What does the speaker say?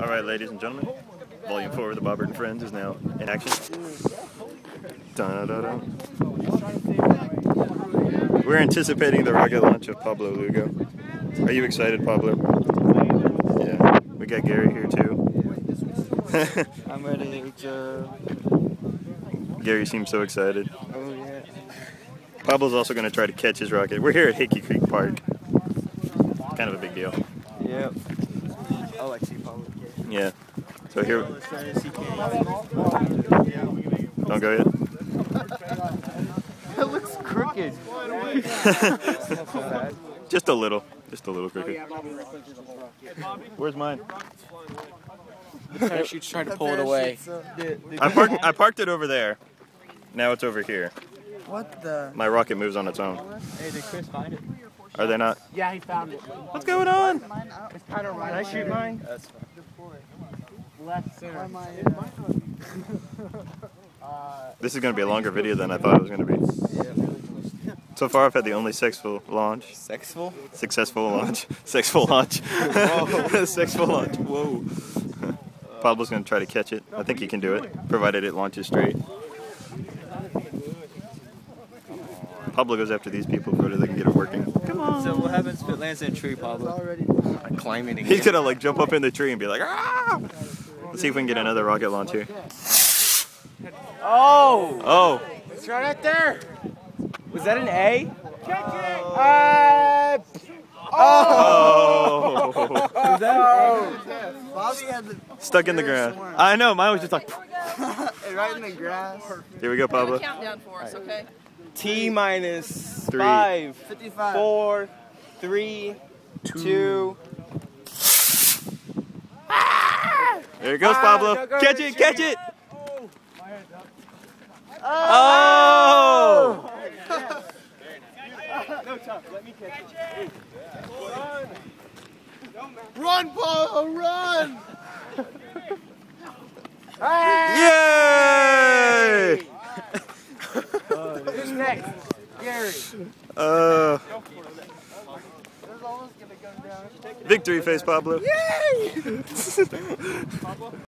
All right, ladies and gentlemen, Volume 4 of the Bobbert and Friends is now in action. Dun, dun, dun. We're anticipating the rocket launch of Pablo Lugo. Are you excited, Pablo? Yeah. We got Gary here too. I'm ready to. Gary seems so excited. Oh yeah. Pablo's also going to try to catch his rocket. We're here at Haikey Creek Park. Kind of a big deal. Yep. Oh, I see Pablo. Yeah. So here, don't go yet. That looks crooked. Just a little. Just a little crooked. Where's mine? Parachute's trying to pull it away. Uh, I parked. I parked it over there. Now it's over here. What the? My rocket moves on its own. Hey, did Chris find it? Are they not? Yeah, he found it. What's going on? It's kind of right. Can I shoot mine? That's left center. This is going to be a longer video than I thought it was going to be. So far, I've had the only sexful launch. Sexful? Successful launch. Sexful launch. Sexful launch. Whoa. Pablo's going to try to catch it. I think he can do it, provided it launches straight. Pablo goes after these people so they can get it working. Come on. So what happens if it lands in a tree, Pablo? I climb it again. He's gonna like jump up in the tree and be like, ah! Let's see if we can get another rocket launch here. Oh! Oh, It's right out there. Was that an A? Uh, oh! Was that an Bobby had the Stuck in the ground. I know, mine was just like, right in the grass. here we go, Pablo. Countdown for us, okay? A? T minus Three. five, 55. four, three, two. There it goes, Pablo. go, go, Catch go, it, catch it! Oh! Run, Paul, run! Yay! who's next? Gary. Uh, victory face, Pablo.